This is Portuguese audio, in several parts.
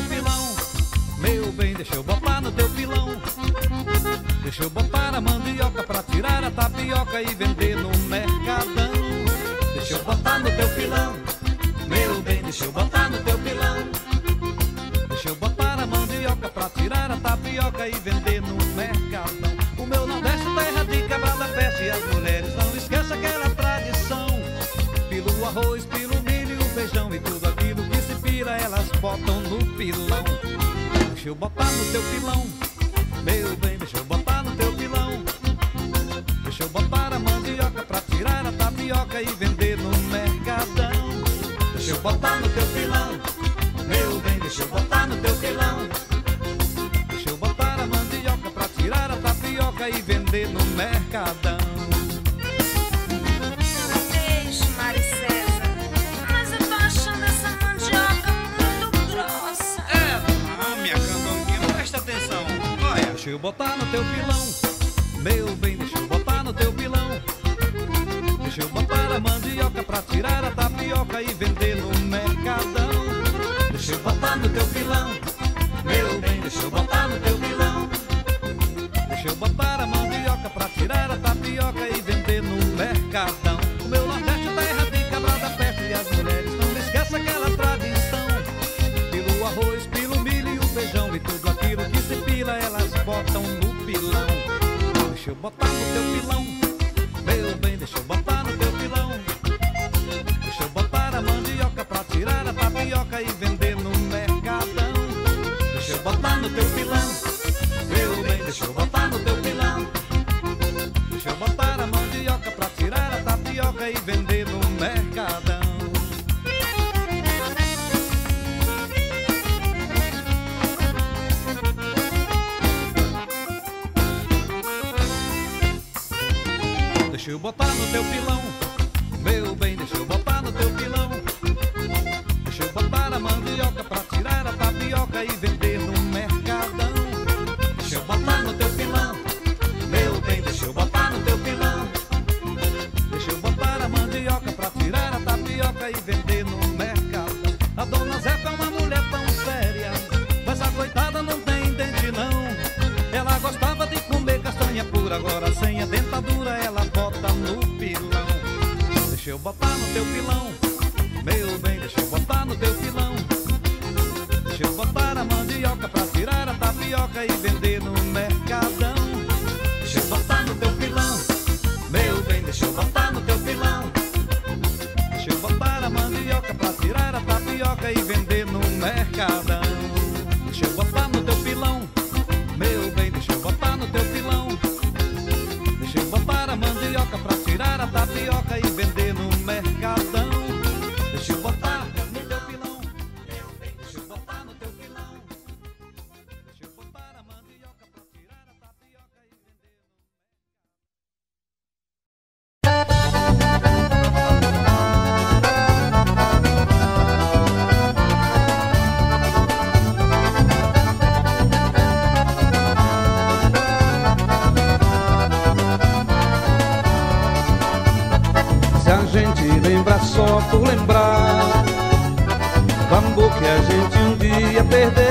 teu pilão, meu bem, deixa eu botar no teu pilão. Deixa eu botar a mandioca pra tirar a tapioca e vender no mercadão. Deixa eu botar no teu pilão, meu bem, deixa eu botar no teu pilão. Deixa eu botar a mandioca pra tirar a tapioca e vender no mercadão. O meu Nordeste terra de quebrada peste e as mulheres não esquecem aquela tradição. Pelo arroz, pelo elas botam no pilão. Deixa eu botar no teu pilão, meu bem, deixa eu botar no teu pilão. Deixa eu botar a mandioca pra tirar a tapioca e vender no mercadão. Deixa eu botar no teu pilão, meu bem, deixa eu botar no teu pilão. Deixa eu botar a mandioca pra tirar a tapioca e vender no mercadão. Eu botar no teu pilão. Meu bem, deixa eu botar no teu pilão. Deixa eu botar a mandioca pra tirar a tapioca e vender no mercadão. Deixa eu botar no teu pilão. Meu bem, deixa eu botar no teu pilão. Deixa eu botar a mandioca pra tirar a teu pilão, meu bem, deixa eu botar no teu pilão. Deixa eu botar a mandioca pra tirar a tapioca e vender no mercadão. Deixa eu botar no teu pilão, meu bem, deixa eu botar no teu pilão. Deixa eu botar a mandioca pra tirar a tapioca e vender no teu pilão, mercadão. Deixa eu botar no teu pilão, meu bem, deixa eu botar no teu pilão. Deixa eu botar a mandioca pra tirar a tapioca e vender no mercadão. Amor que a gente um dia perdeu.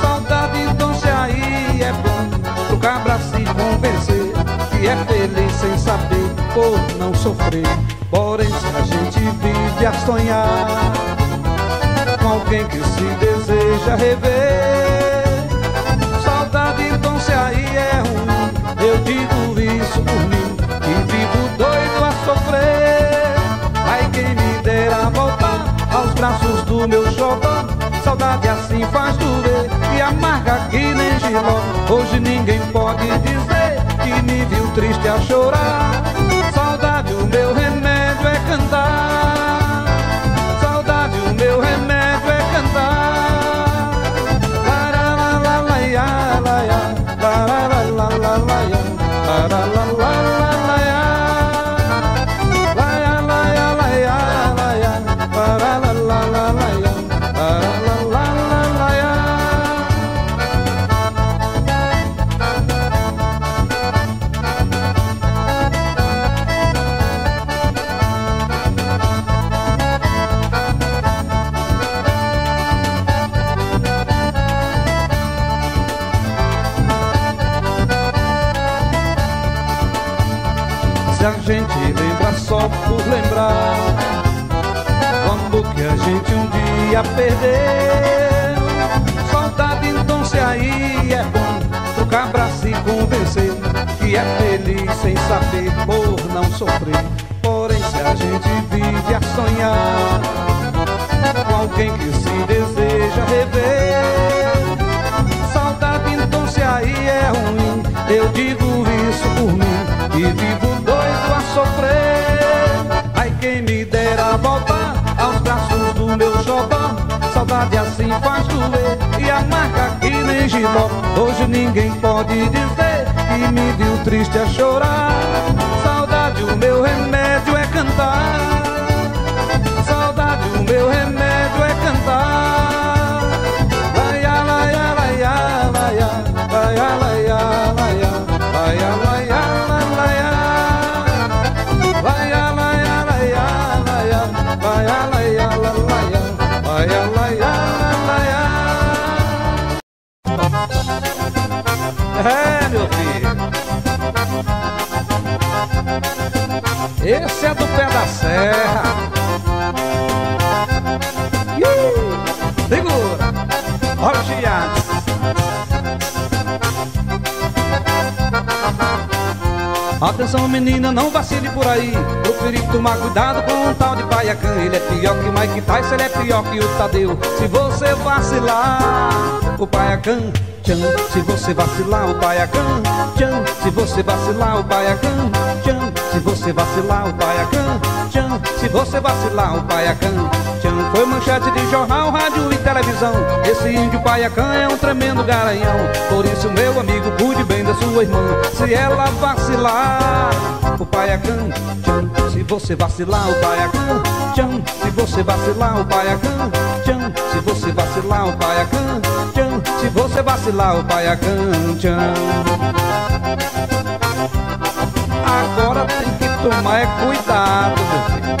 Saudade se aí é bom Pro cabra se convencer Que é feliz sem saber por não sofrer. Porém se a gente vive a sonhar Com alguém que se deseja rever. Saudade se aí é ruim Eu digo isso por mim Que vivo doido a sofrer do meu xodó. Saudade assim faz doer E amarga que nem giló. Hoje ninguém pode dizer Que me viu triste a chorar. Saudade o meu remédio é cantar Se a gente lembra só por lembrar. O amor que a gente um dia perdeu Saudade então se aí é bom Trocar braço e convencer Que é feliz sem saber por não sofrer. Porém se a gente vive a sonhar Com alguém que se deseja rever quem me dera voltar Aos braços do meu xodó Saudade assim faz doer E a marca que nem giló Hoje ninguém pode dizer Que me viu triste a chorar Saudade o meu remédio é cantar meu filho. Esse é do pé da serra. Ih, Segura. O Atenção menina, não vacile por aí. Procure tomar cuidado com um tal de Baiacan Ele é pior que Mike Tyson, ele é pior que o Tadeu. Se você vacilar, o Baiacan Tchan, se você vacilar o Baiacan. Tchan, se você vacilar o Baiacan. Tchan, se você vacilar o Baiacan. Tchan, se você vacilar o Baiacan. Tchan, foi manchete de jornal, rádio e televisão. Esse índio Baiacan é um tremendo garanhão. Por isso meu amigo, cuide bem da sua irmã. Se ela vacilar o Baiacan. Tchan, se você vacilar o Baiacan Tchan, se você vacilar o Baiacan Tchan, se você vacilar o Baiacan Tchan, se você vacilar o Baiacan Tchan. Agora tem que tomar é cuidado, meu filho.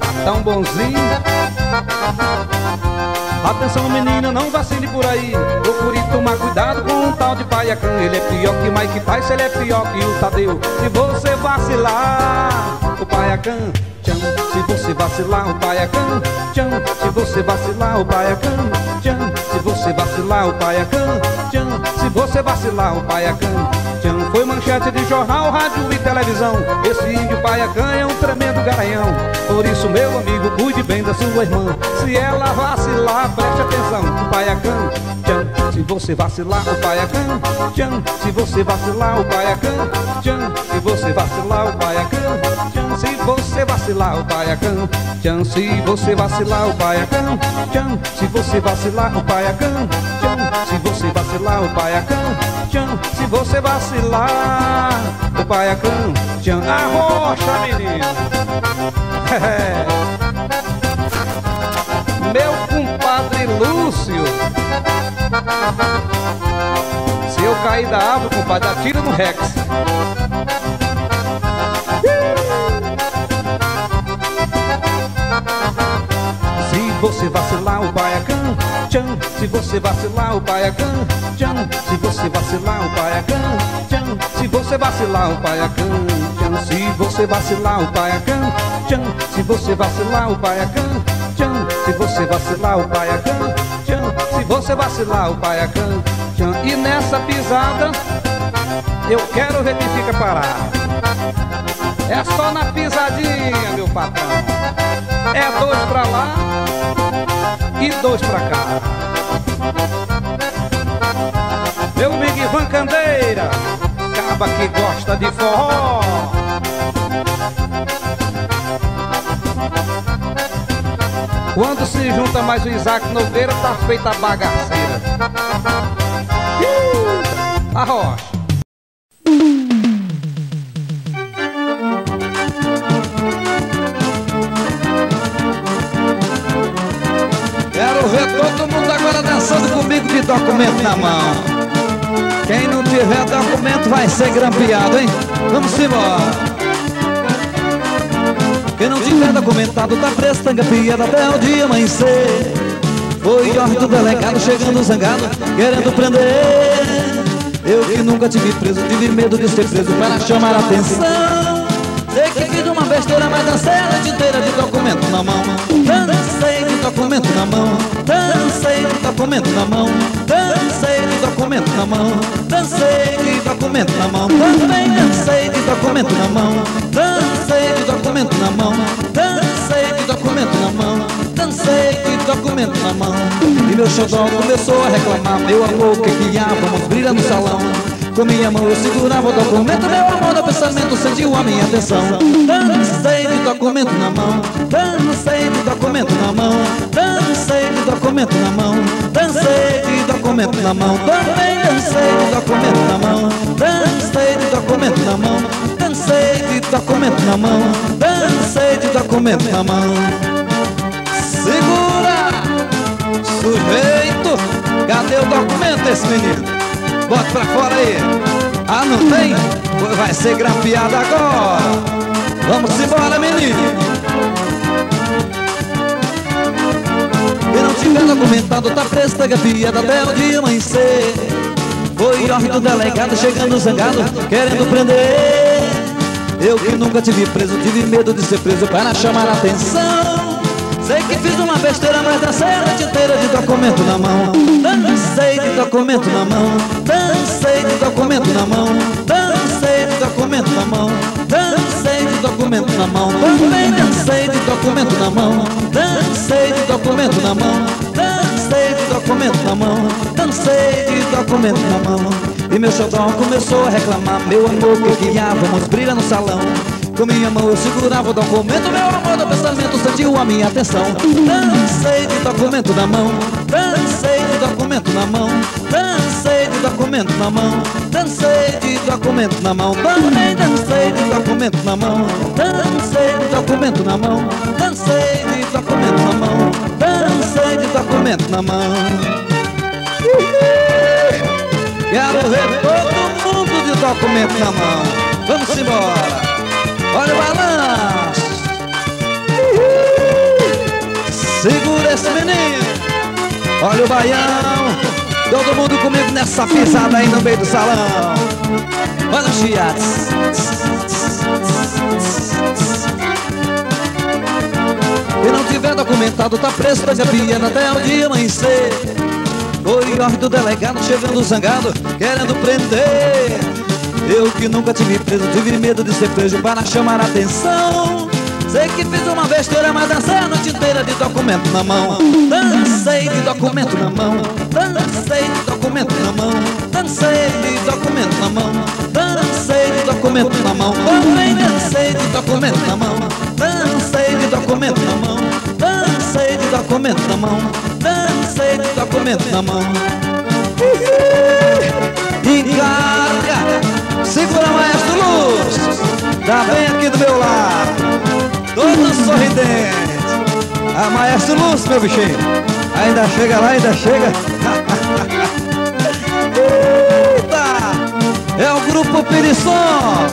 Tá tão bonzinho. Atenção menina, não vacile por aí. Procure tomar cuidado com um tal de Paiacan Ele é pior que Mike Tyson, ele é pior que o Tadeu. Se você vacilar, o Paiacan Tchan, se você vacilar, o Paiacan Tchan, se você vacilar, o Paiacan Tchan, se você vacilar, o Paiacan Tchan, se você vacilar, o Paiacan Foi manchete de jornal, rádio e televisão. Esse índio Paiacan é um tremendo garanhão. Por isso, meu amigo, cuide bem da sua irmã. Se ela vacilar, preste atenção. O Paiacan, tchan, se você vacilar, o Paiacan Tchan, se você vacilar, o Paiacan Tchan, se você vacilar, o Paiacan Tchan, se você vacilar, o Paiacan Tchan, se você vacilar, o Paiacan Tchan, se você vacilar, o Tchan, se você vacilar, o Paiacan Tchan, se você vacilar, o Paiacan Tchan, arrocha, menino. Meu compadre Lúcio. Se eu cair da árvore, compadre, atira no Rex você vacilar, o pai é. Se você vacilar, o pai é. Se você vacilar, o pai é. Se você vacilar, o pai é. Se você vacilar, o pai é. Se você vacilar, o pai é. Se você vacilar, o pai é. Se você vacilar, o pai é. E nessa pisada, eu quero ver quem fica parado. É só na pisadinha, meu patrão. É dois pra lá e dois pra cá. Meu amigo Ivan Candeira Caba que gosta de forró. Quando se junta mais o Isaac Nogueira Tá feita a bagaceira. Ih, A rocha dançando comigo de documento na mão. Quem não tiver documento vai ser grampeado, hein? Vamos embora. Quem não tiver documentado tá preso, tanga piada até o dia amanhecer Foi ordem do delegado chegando zangado, querendo prender Eu que nunca tive preso, tive medo de ser preso para chamar a atenção Sei que fiz uma besteira, mas dancei a noite inteira de documento na mão documento na mão. Dancei de documento na mão. Dancei de documento na mão. Dancei de documento na mão. Também dancei de documento na mão. Dancei de documento na mão. Dancei de documento na mão. Dancei de documento na mão. E meu xodó começou a reclamar. Meu amor, que que? Vamos brilhar no salão com minha mão eu segurava o documento Meu amor no pensamento sentiu a minha atenção Dancei de documento na mão Dancei de documento na mão Dancei de documento na mão Dancei de documento na mão Também dancei de documento na mão Dancei de documento na mão Dancei de documento na mão Dancei de documento na mão Segura! Sujeito! Cadê o documento esse menino? Bota pra fora aí. Ah, não tem? Vai ser grafiado agora. Vamos embora, menino. E não tiver documentado, tá preso, tá grafiado até o dia amanhecer. Foi ordem do delegado chegando zangado, querendo prender. Eu que nunca tive preso, tive medo de ser preso para chamar a atenção. Sei que fiz uma besteira, mas dancei a noite inteira de documento na mão. Dancei de documento na mão. Dancei de documento na mão. Dancei de documento na mão. Dancei de documento na mão. Também dancei de documento na mão. Dancei de documento na mão. Dancei de documento na mão. Dancei de documento na mão. E meu xodó começou a reclamar. Meu amor, que que há? Vamos brilhar no salão com minha mão eu segurava o documento. Meu amor do pensamento sentiu a minha atenção. Dancei de documento na mão. Dancei de documento na mão. Dancei de documento na mão. Dancei de documento na mão. Também dancei de documento na mão. Dancei de documento na mão. Dancei de documento na mão. Dancei de documento na mão. Quero ver todo mundo de documento na mão. Vamos embora Olha Segura esse menino. Olha o baião. Todo mundo comigo nessa pisada aí no meio do salão. Olha o chiates. E não tiver documentado, tá preso, tá piada até o dia amanhecer. Foi ordem do delegado chegando zangado, querendo prender eu que nunca tive preso, tive medo de ser preso para chamar a atenção. Sei que fiz uma besteira, mas dancei a noite inteira de documento na mão. Dancei de documento na mão. Dancei de documento na mão. Dancei de documento na mão. Dancei de documento na mão. Também dancei de documento na mão. Dancei de documento na mão. Dancei de documento na mão. Dancei de documento na mão. Encarga Segura, maestro Luz. Tá bem aqui do meu lado. Todo sorridente. A maestro Luz, meu bichinho. Ainda chega lá, ainda chega. Eita! É o grupo Pirisson.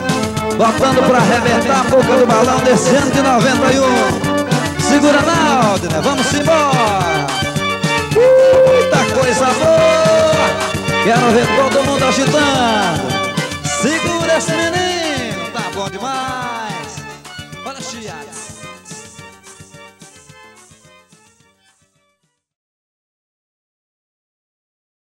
Botando pra arrebentar a boca do balão desse ano de 91. Segura, Naldo, né? Vamos embora. Muita coisa boa. Quero ver todo mundo agitando. Segura esse menino, tá bom demais. Olha, Chiates.